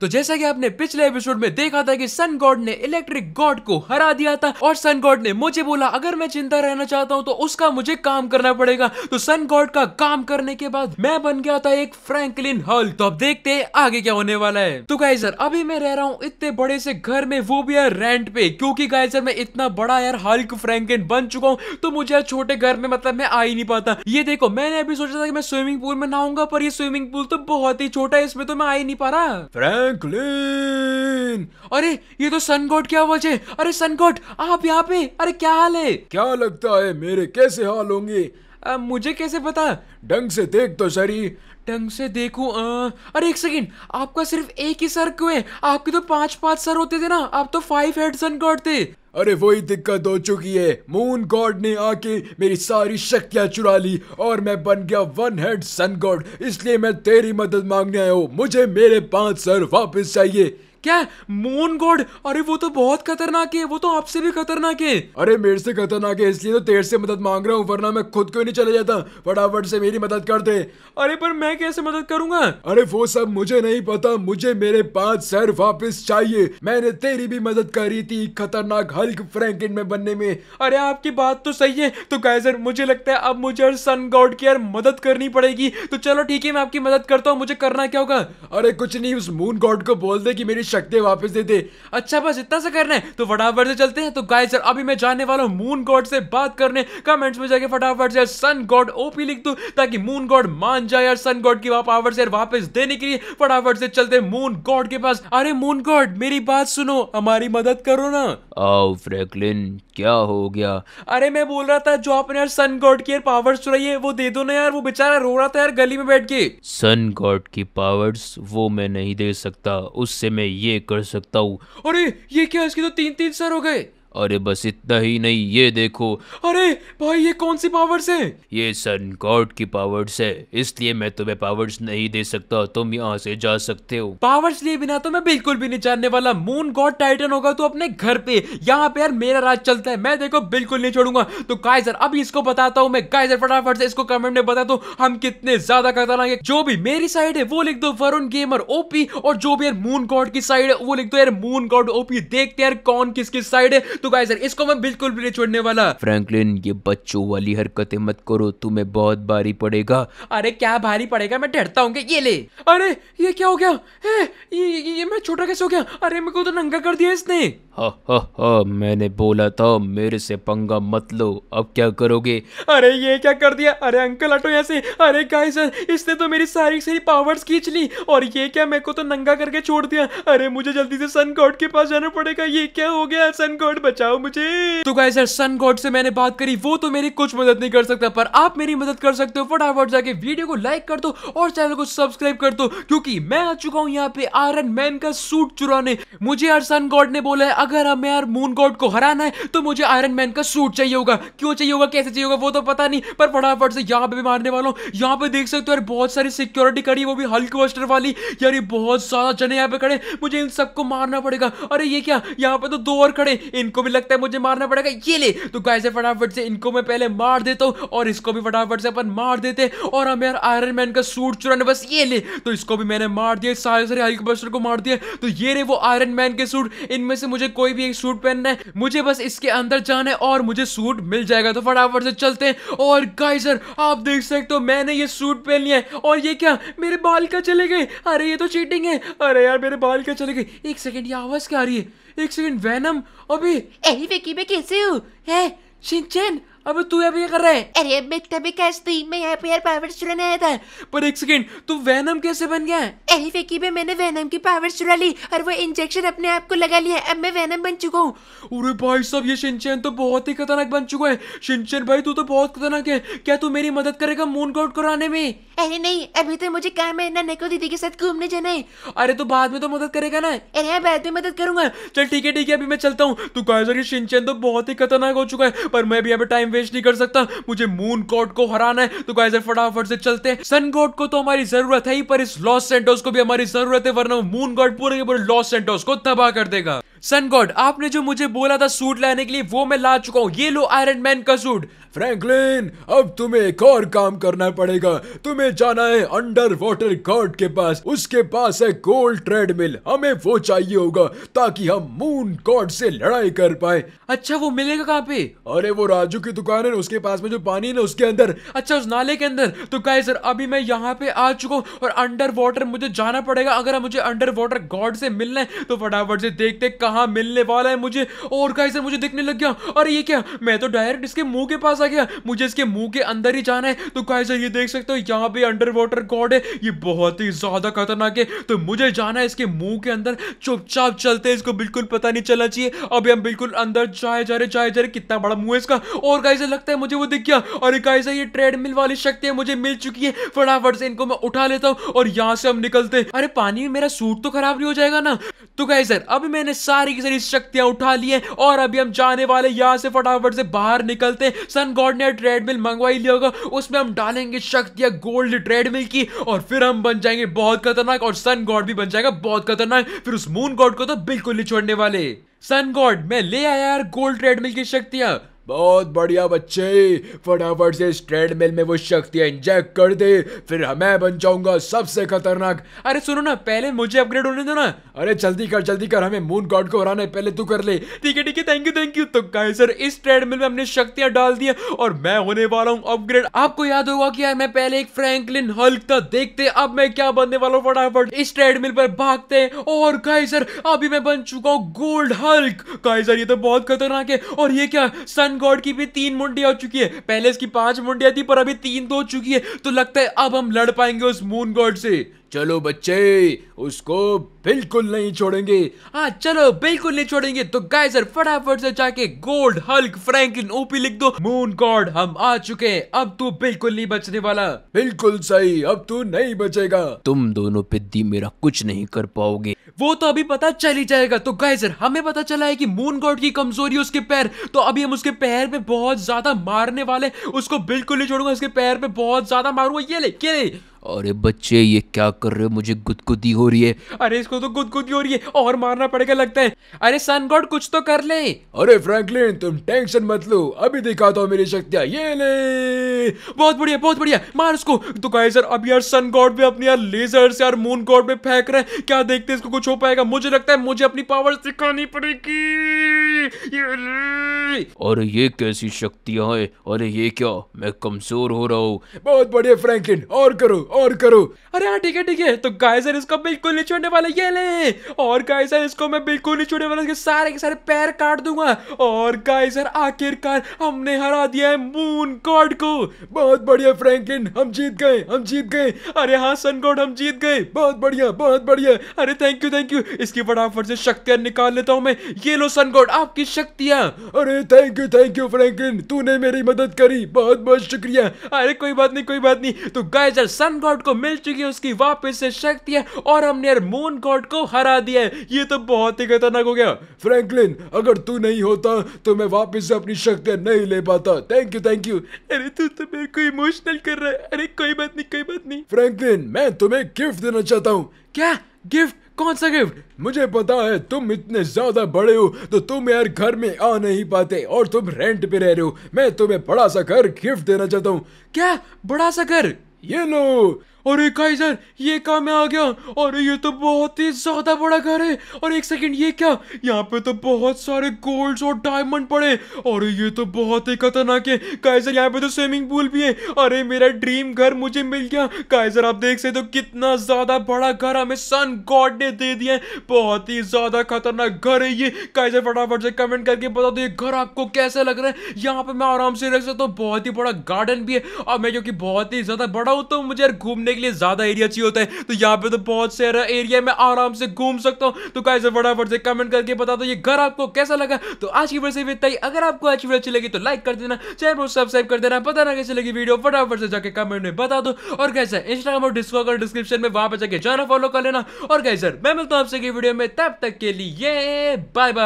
तो जैसा कि आपने पिछले एपिसोड में देखा था कि सन गॉड ने इलेक्ट्रिक गॉड को हरा दिया था और सन गॉड ने मुझे बोला, अगर मैं चिंता रहना चाहता हूँ तो उसका मुझे काम करना पड़ेगा। तो सन गॉड का काम करने के बाद मैं बन गया था एक फ्रैंकलिन हॉल तो अब देखते हैं आगे क्या होने वाला है। तो गाइजर अभी मैं रह रहा हूँ इतने बड़े से घर में, वो भी यार रेंट पे। क्योंकि गाइजर मैं इतना बड़ा यार हल्क फ्रैंकलिन बन चुका हूँ तो मुझे यार छोटे घर में मतलब मैं आ ही नहीं पाता। ये देखो, मैंने अभी सोचा था कि मैं स्विमिंग पूल में नहाऊँगा, पर ये स्विमिंग पूल तो बहुत ही छोटा है, इसमें तो मैं आ ही नहीं पा रहा। फ्रैंकलिन अरे ये तो सन गॉड क्या आवाज़ है। अरे सन गॉड आप यहाँ पे? अरे क्या हाल है? क्या लगता है मेरे कैसे हाल होंगे? आ, मुझे कैसे पता? ढंग से देख तो सरी। ढंग से देखूँ आ, अरे एक सेकंड आपका सिर्फ़ एक ही सर क्यों है? आपके तो पाँच पाँच सर होते थे ना आप तो फाइव हेड सन गॉड थे। अरे वही दिक्कत हो चुकी है। मून गॉड ने आके मेरी सारी शक्तियाँ चुरा ली और मैं बन गया वन हेड सन गॉड इसलिए मैं तेरी मदद मांगने आया हूँ। मुझे मेरे पाँच सर वापस चाहिए। क्या? मून गॉड अरे वो तो बहुत खतरनाक है वो तो आपसे भी खतरनाक है। अरे मेरे से खतरनाक है इसलिए तो तेरे से मदद मांग रहा हूँ वरना मैं खुद क्यों नहीं चले जाता? फटाफट से मेरी मदद कर दे। अरे पर मैं कैसे मदद करूँगा? अरे वो सब मुझे नहीं पता मुझे मेरे पाँच सर वापस चाहिए। मैंने तेरी भी मदद करी थी खतरनाक हल्क फ्रैंकिन में बनने में। अरे आपकी बात तो सही है। तो गाइजर मुझे लगता है अब मुझे सन गॉड की यार मदद करनी पड़ेगी। तो चलो ठीक है मैं आपकी मदद करता हूँ मुझे करना क्या होगा? अरे कुछ नहीं उस मून गॉड को बोल दे की मेरी शक्ति वापस दे दे। अच्छा बस इतना से करना है। तो फटाफट से चलते हैं। तो गाइस सर अभी मैं जाने वाला हूँ मून गॉड से बात करने। कमेंट्स में जाके फटाफट से सन गॉड ओपी लिख दू ताकि मून गॉड मान जाए यार सन गॉड की पावर से वापस देने के लिए फटाफट से चलते मून गॉड के पास। अरे मून गॉड मेरी बात सुनो। हमारी मदद करो ना। आओ फ्रैंकलिन क्या हो गया? अरे मैं बोल रहा था जो आपने यार सन गॉड की यार पावर्स चुराई है वो दे दो ना यार। वो बेचारा रो रहा था यार गली में बैठ के। सन गॉड की पावर्स वो मैं नहीं दे सकता। उससे मैं ये कर सकता हूँ। अरे ये क्या इसके तो तीन तीन सर हो गए? अरे बस इतना ही नहीं, ये देखो। अरे भाई, ये कौन सी पावर्स है? ये सन गॉड की पावर्स है। इसलिए मैं तुम्हें पावर्स नहीं दे सकता, तुम यहाँ से जा सकते हो। पावर्स लिए बिना तो मैं बिल्कुल भी नहीं जानने वाला। मून गॉड टाइटन होगा तो अपने घर पे। यहाँ पे यार मेरा राज चलता है। मैं देखो बिल्कुल नहीं छोड़ूँगा। तो काइजर अभी इसको बताता हूँ मैं। काइजर फटाफट से इसको कमेंट में बता दो, हम कितने ज़्यादा खतरनाक है जो भी मेरी साइड है, वो लिख दो वरुण गेमर ओपी और जो भी यार मून गॉड की साइड है, वो लिख दो यार मून गॉड ओपी देखते यार कौन किस किस साइड है। तो गाइस इसको मैं बिल्कुल भी नहीं छोड़ने वाला। फ्रैंकलिन ये बच्चों वाली हरकतें मत करो तुम्हें बहुत भारी पड़ेगा। अरे क्या भारी पड़ेगा? मैं डरता हूँ ये ले। अरे ये क्या हो गया? ए, ये, ये, ये मैं छोटा कैसे हो गया? अरे मेरे को तो नंगा कर दिया इसने। हा मैंने बोला था, मेरे से पंगा मत लो। अब क्या करोगे? अरे, ये क्या कर दिया? अरे, अंकल, हटो यहाँ से। अरे गाइस इसने तो मेरी सारी सारी पावर्स खींच ली। और ये क्या, मेरे को तो नंगा करके छोड़ दिया? अरे, मुझे जल्दी से सन गॉड के पास जाना पड़ेगा। ये क्या हो गया? सन गॉड बचाओ मुझे। तो गाइस सन गॉड से मैंने बात करी। वो तो मेरी कुछ मदद नहीं कर सकता, पर आप मेरी मदद कर सकते हो। फटाफट जाके वीडियो को लाइक कर दो और चैनल को सब्सक्राइब कर दो, क्योंकि मैं आ चुका हूँ यहाँ पे आयरन मैन का सूट चुराने। मुझे यार सन गॉड ने बोला है अगर हमें यार मून गॉड को हराना है तो मुझे आयरन मैन का सूट चाहिए होगा। क्यों चाहिए होगा, कैसे चाहिए होगा, वो तो पता नहीं, पर फटाफट से यहाँ पे भी मारने वाला हूँ। यहाँ पे देख सकते हो यार, बहुत सारी सिक्योरिटी कड़ी वो भी हल्क बस्टर वाली। यार, ये बहुत सारा जने यहाँ पे खड़े मुझे इन सबको मारना पड़ेगा। अरे, ये क्या? यहाँ पे तो दो और खड़े इनको भी लगता है मुझे मारना पड़ेगा। ये ले! तो कैसे फटाफट से इनको मैं पहले मार देता हूँ और इसको भी फटाफट से अपन मार देते और हम यार आयरन मैन का सूट चुराने, बस ये ले! तो इसको भी मैंने मार दिया, सारे सारे हल्क बस्टर को मार दिया। तो ये रे वो आयरन मैन के सूट इनमें से मुझे कोई भी एक सूट पहनना है, मुझे बस इसके अंदर जाना है और मुझे सूट मिल जाएगा। तो फटाफट से चलते हैं। और गाइजर आप देख सकते हो, मैंने ये सूट पहन लिया है। और ये क्या? मेरे बाल का चले गए? अरे, ये तो चीटिंग है। अरे यार, मेरे बाल का चले गए? एक सेकेंड ये आवाज़ क्या आ रही है? एक सेकेंड वैनम अभी कैसे हूँ? है? अबे तू यहाँ पे क्या कर रहा है। अरे मैं तभी थी मैं यहाँ पे यार पावर चुराने आया था। पर एक सेकंड तू वैनम कैसे बन गया अरे विकी में मैंने वैनम की पावर चुरा ली और वो इंजेक्शन अपने आप को लगा लिया। अब मैं वैनम बन चुका हूँ। अरे भाई साहब ये शिनचैन तो बहुत ही खतरनाक बन चुका है। शिनचैन भाई तू तो बहुत खतरनाक है। क्या तू मेरी मदद करेगा मून गॉड कराने में? अरे नहीं अभी तो मुझे काम है नन्हे को दीदी के साथ घूमने जाना है। अरे तो बाद में तो मदद करेगा ना? अरे हाँ बाद में मदद करूँगा। चल ठीक है ठीक है अभी मैं चलता हूँ। तू कह कि शिनचैन तो बहुत ही खतरनाक हो चुका है। पर मैं भी यहाँ पे टाइम वेस्ट नहीं कर सकता। मुझे मून गॉड को हराना है। तो गाइस फटाफट से चलते हैं। सन गॉड को तो हमारी ज़रूरत है ही पर इस लॉस सेंटोस को भी हमारी ज़रूरत है वरना मून गॉड पूरे के पूरे लॉस सेंटोस को तबाह कर देगा। सन गॉड आपने जो मुझे बोला था सूट लाने के लिए वो मैं ला चुका हूँ। ये लो आयरन मैन का सूट। फ्रैंकलिन अब तुम्हें एक और काम करना पड़ेगा। तुम्हें जाना है अंडर वाटर गॉड के पास। उसके पास है गोल्ड ट्रेडमिल हमें वो चाहिए होगा ताकि हम मून गॉड से लड़ाई कर पाए। अच्छा वो मिलेगा कहाँ पे? अरे वो राजू की दुकान है, उसके पास में जो पानी है ना, उसके अंदर। अच्छा उस नाले के अंदर। तो गाइस सर अभी मैं यहाँ पे आ चुका हूँ और अंडर वाटर मुझे जाना पड़ेगा। अगर मुझे अंडर वाटर गॉड से मिलना है तो फटाफट से देखते कहाँ मिलने वाला है मुझे। और गाइस सर मुझे दिखने लग गया। अरे, ये क्या? मैं तो डायरेक्ट इसके मुँह के पास आ गया। मुझे इसके मुँह के अंदर ही जाना है। तो गाइस सर ये देख सकते हो, यहाँ पे अंडर वाटर गॉड है। ये बहुत ही ज़्यादा खतरनाक है। तो मुझे जाना है इसके मुँह के अंदर। चुपचाप चलते इसको बिल्कुल पता नहीं चलना चाहिए। अभी हम बिल्कुल अंदर जाए जा रहे जाए जा रहे कितना बड़ा मुँह है इसका। और गाइस लगता है मुझे वो दिख गया। अरे गाइस ये ट्रेडमिल वाली शक्तियाँ मुझे मिल चुकी है। फटाफट से इनको मैं उठा लेता हूँ और यहाँ से हम निकलते हैं। अरे पानी में मेरा सूट तो खराब नहीं हो जाएगा ना? तो गाइस अभी मैंने सारी की सारी शक्तियाँ उठा ली है और अभी हम जाने वाले यहाँ से फटाफट से बाहर निकलते हैं। सन गॉड ने ट्रेडमिल मंगवा ही लिया होगा। उसमें हम डालेंगे शक्तियाँ गोल्ड ट्रेडमिल की और फिर हम बन जाएँगे बहुत खतरनाक और सन गॉड भी बन जाएगा बहुत खतरनाक। फिर उस मून गॉड को तो बिल्कुल नहीं छोड़ने वाले। सन गॉड मैं ले आया यार गोल्ड ट्रेडमिल की शक्तियाँ। बहुत बढ़िया बच्चे। फटाफट से इस ट्रेडमिल में वो शक्तियाँ इंजेक्ट कर दे, फिर मैं बन जाऊँगा सबसे खतरनाक। अरे सुनो ना, पहले मुझे अपग्रेड होने दो ना। अरे जल्दी कर जल्दी कर, हमें मून गॉड को हराना पहले तू कर ले। ठीक है ठीक है थैंक यू थैंक यू तो गाइस सर इस ट्रेडमिल में हमने शक्तियाँ डाल दी और मैं होने वाला हूँ अपग्रेड आपको याद होगा कि यार मैं पहले एक फ्रैंकलिन हल्क था, देखते अब मैं क्या बनने वाला हूँ फटाफट। इस ट्रेडमिल पर भागते हैं और गाइस सर अभी मैं बन चुका हूँ गोल्ड हल्क गाइस सर ये तो बहुत खतरनाक है। और ये क्या सन गॉड की भी तीन मुंडिया हो चुकी है। पहले इसकी पाँच मुंडिया थी, पर अभी तीन तो हो चुकी है। तो लगता है अब हम लड़ पाएँगे उस मून गॉड से। चलो बच्चे उसको बिल्कुल नहीं छोड़ेंगे। हाँ चलो बिल्कुल नहीं छोड़ेंगे। तो गाइजर फटाफट से जाके गोल्ड हल्क फ्रैंकलिन ओपी लिख दो। मून गॉड हम आ चुके हैं। अब तू बिल्कुल नहीं बचने वाला। बिल्कुल सही अब तू नहीं बचेगा। तुम दोनों पिद्दी मेरा कुछ नहीं कर पाओगे। वो तो अभी पता चल ही जाएगा। तो गाइजर हमें पता चला है की मून गॉड की कमज़ोरी उसके पैर। तो अभी हम उसके पैर पे बहुत ज़्यादा मारने वाले उसको बिल्कुल नहीं छोड़ूँगा उसके पैर पे बहुत ज़्यादा मारूँगा। ये ले ये ले। अरे बच्चे ये क्या कर रहे हो? मुझे गुदगुदी हो रही है। अरे इसको तो गुदगुदी हो रही है और मारना पड़ेगा लगता है। अरे सन गॉड कुछ तो कर ले। अरे फ्रैंकलिन तुम टेंशन मत लो। अभी दिखाता हूँ मेरी शक्तियाँ। ये ले। बहुत बढ़िया बहुत बढ़िया। मार उसको तो गाइस यार अब यार सन गॉड भी अपनी यार लेजर से यार मून गॉड पे फेंक रहे हैं। क्या देखते हैं इसको कुछ हो पाएगा? मुझे लगता है मुझे अपनी पावर दिखानी पड़ेगी। और ये कैसी शक्तियाँ हैं? अरे ये क्या? मैं कमज़ोर हो रहा हूँ। बहुत बढ़िया फ्रैंकलिन और करो। और करो। अरे हाँ ठीक है ठीक है। तो गाइस यार इसको बिल्कुल नहीं छोड़ने वाला, ये ले। और गाइस यार इसको मैं बिल्कुल नहीं छोड़ने वाला सारे के सारे पैर काट दूँगा। और गाइस यार आखिरकार हमने हरा दिया है मून गॉड को। बहुत बढ़िया फ्रैंकलिन हम जीत गए, हम जीत गए। अरे हाँ सन गॉड हम जीत गए। बहुत बढ़िया बहुत बढ़िया। अरे थैंक यू थैंक यू इसकी फटाफट से शक्तियाँ निकाल लेता हूँ मैं। ये लो सन गॉड आपकी शक्तियाँ। अरे thank you thank you Franklin तूने मेरी मदद करी। बहुत बहुत शुक्रिया। अरे कोई बात नहीं, कोई बात नहीं। तो गाइस यार सन गॉड को मिल चुकी है उसकी वापस से शक्तियाँ और हमने यार मून गॉड को हरा दिया है। ये तो बहुत ही खतरनाक हो गया। फ्रैंकलिन अगर तू नहीं होता तो मैं वापस से अपनी शक्तियाँ नहीं ले पाता। थैंक यू थैंक यू अरे तू तो मेरे को इमोशनल कर रहा है। अरे कोई बात नहीं कोई बात नहीं। फ्रैंकलिन मैं तुम्हें गिफ्ट देना चाहता हूँ। क्या? गिफ्ट कौन सा गिफ्ट मुझे पता है तुम इतने ज़्यादा बड़े हो तो तुम यार घर में आ नहीं पाते और तुम रेंट पे रह रहे हो। मैं तुम्हें बड़ा सा घर गिफ्ट देना चाहता हूँ। क्या? बड़ा सा घर? ये लो अरे काइजर, ये कहा मैं आ गया। अरे ये तो बहुत ही ज़्यादा बड़ा घर है। और एक सेकंड ये क्या? यहाँ पे तो बहुत सारे गोल्ड्स और डायमंड पड़े। अरे ये तो बहुत ही खतरनाक है। काइजर, यहाँ पे तो स्विमिंग पूल भी है। अरे, मेरा ड्रीम घर मुझे मिल गया। काइजर, आप देख सकते हो तो कितना ज़्यादा बड़ा घर हमें सन गॉड ने दे दिया है। बहुत ही ज़्यादा खतरनाक घर है ये। काइजर, फटाफट से कमेंट करके बता दो ये घर आपको कैसा लग रहा है? यहाँ पे मैं आराम से रह सकता हूँ। बहुत ही बड़ा गार्डन भी है। और मैं क्योंकि बहुत ही ज़्यादा बड़ा हूँ तो मुझे यार घूमने के लिए ज़्यादा एरिया चाहिए होता है। तो यहाँ पे तो बहुत सारा एरिया में आराम से घूम सकता हूँ। तो कैसे फटाफट से कमेंट करके बता दो, ये घर आपको कैसा लगा? तो आज की वीडियो से इतना ही। अगर आपको आज वीडियो अच्छी लगी तो लाइक कर देना। चैनल को सब्सक्राइब कर देना। पता ना कैसे लगी वीडियो फटाफट से जाके कमेंट में बता दो। और कैसे इंस्टाग्राम और डिस्कॉर्ड डिस्क्रिप्शन में वहाँ पे जाके जाना फॉलो कर लेना। और कैसे मैं मिलता हूँ आपसे वीडियो में। तब तक के लिए बाय बाय